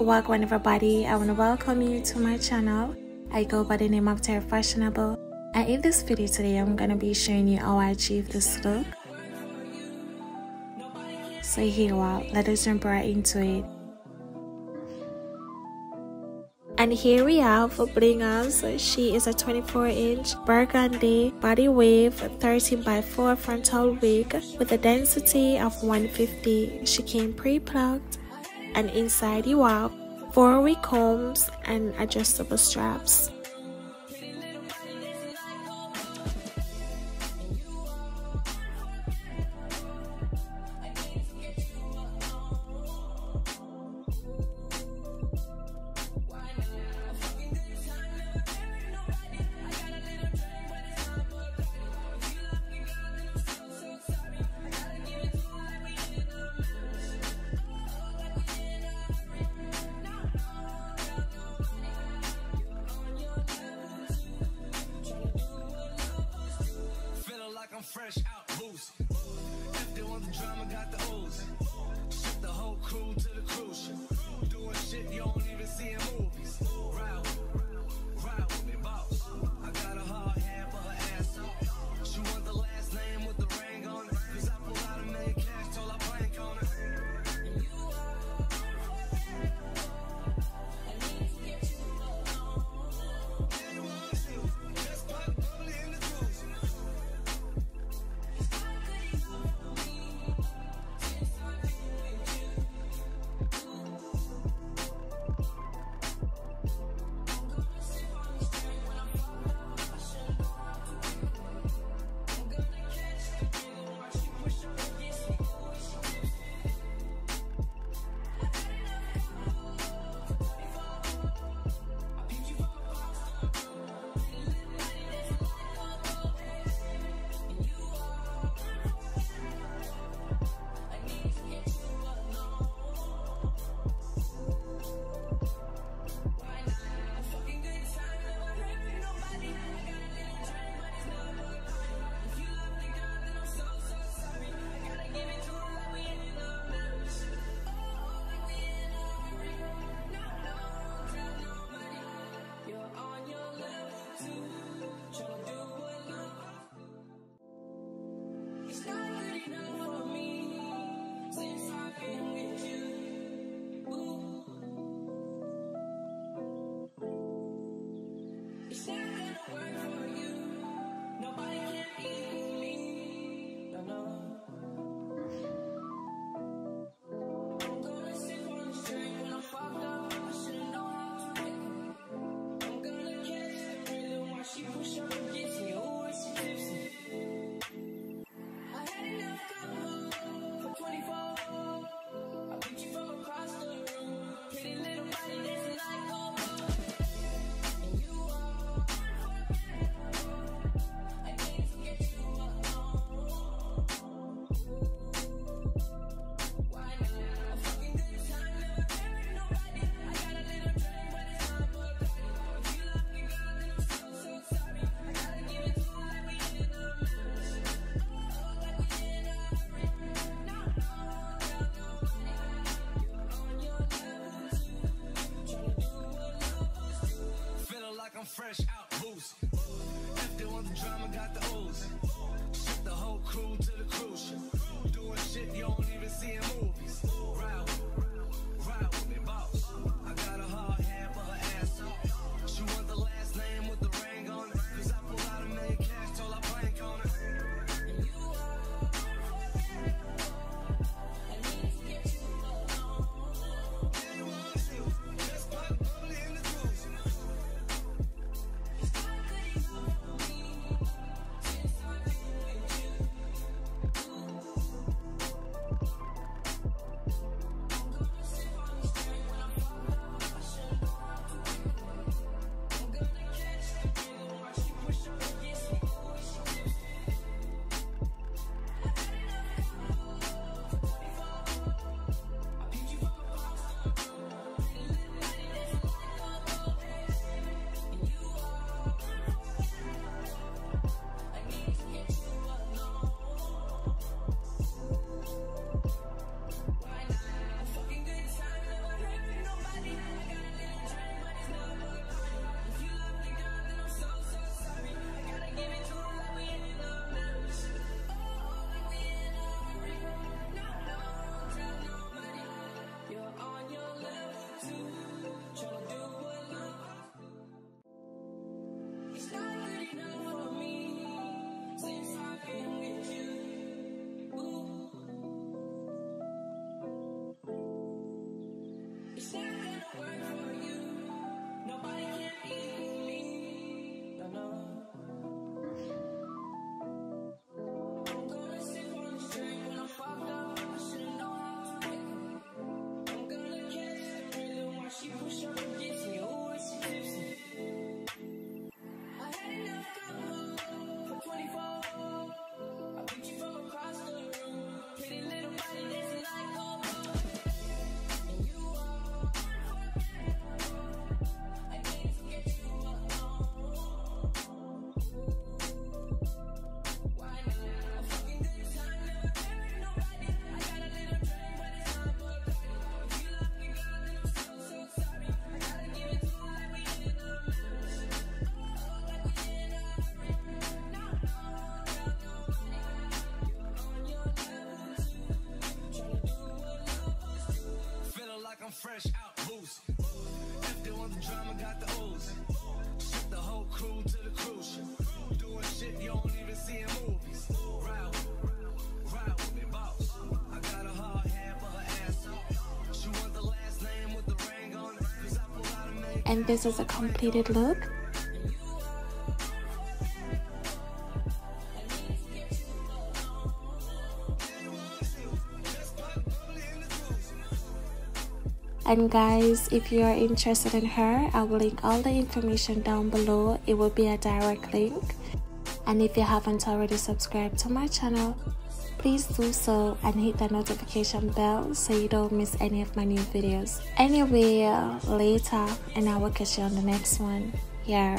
welcome everybody i want to welcome you to my channel. I go by the name of Terry Fashionable. And in this video today i'm gonna be showing you how i achieve this look. So here we are. Let us jump right into it. And here we have Blingas. She is a 24 inch burgundy body wave 13 by 4 frontal wig with a density of 150. She came pre-plucked and inside you have 4 wig combs and adjustable straps. I'm fresh out booze. If they want the drama, got the o's. Shit the whole crew to the cruise. Doing shit you don't even see in movies. Ride If they want the drama, got the the whole crew to the cruise. Doing shit you don't even see in movies. Ride with, ride with me, boss. I got a hard for her. She the last name with the ring on it. And this is a completed look. And guys, if you are interested in her, I will link all the information down below. It will be a direct link. And if you haven't already subscribed to my channel, please do so and hit the notification bell so you don't miss any of my new videos. Anyway, uh, later and I will catch you on the next one. Yeah.